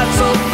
what's so